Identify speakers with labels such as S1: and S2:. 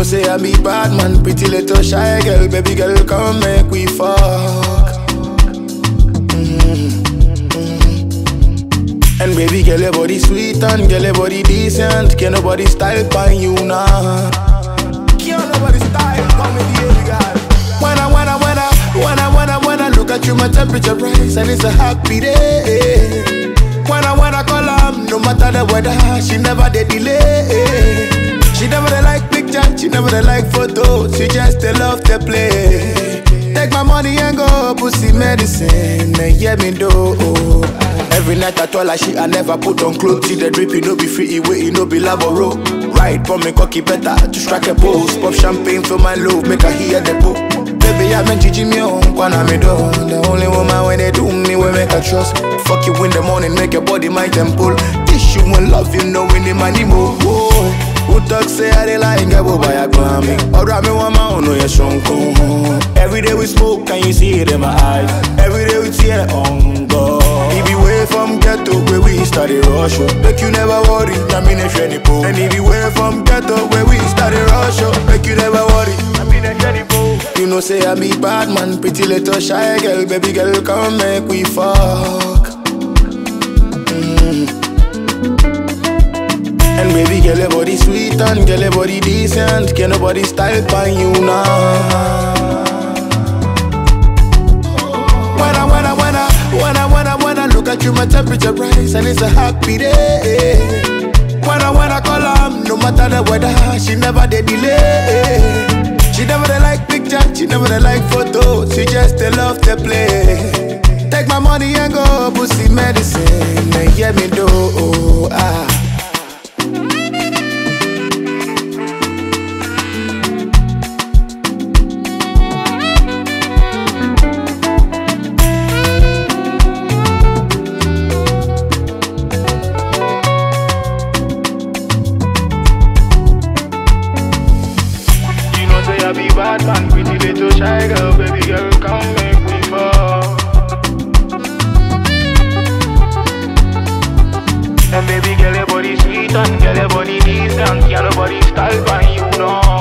S1: know say I be bad man, pretty little shy girl, baby girl, come make we fuck. Mm-hmm. And baby girl, your body sweet and girl, your body decent. Can nobody style by you now? Can't nobody style by me, baby girl. When I, when I, when I, when I, when I, when I look at you, my temperature rise and it's a happy day. When I, when I call her, no matter the weather, she never did delay. She never dey like she never dey like photo, she just dey love to play. Take my money and go pussy medicine, and hear me do. Every night I told her she I never put on clothes. See the drip, you be free, it wait, you be laboro. Right, for me cocky better to strike a pose. Pop champagne for my love, make her hear the book. Baby, I've been Gigi me on, kwana me do. The only woman when they do me, we make her trust. Fuck you in the morning, make your body my temple. Tissue and love, you know when the money move. Who talk say I dey like get bo by a grammy? Ọ̀rọ̀ mi wọ́n máa ń no yẹn ṣoǹkan. Every day we smoke, can you see it in my eyes? Every day we tear on God. If you way from ghetto where we started rush, oh, make you never worry, na me ne ṣe ni po. And if you way from ghetto where we started rush, oh, make you never worry, na me ne ṣe ni po. You know say I be bad man, pretty little shy girl, baby girl, come make we fuck. Body sweet and girl, your body decent. Can nobody style by you now? When I, when I, when I, when I, when I, when I look at you, my temperature rise and it's a happy day. When I, when I call her, no matter the weather, she never did delay. She never dey like picture, she never dey like photo, she just dey love to play. Take my money and go pussy medicine, and hear me do. Ah. Bad man, pretty little shy girl, baby girl, come make me fall. And baby girl, your body sweet and girl, your body decent, can't nobody style by you know.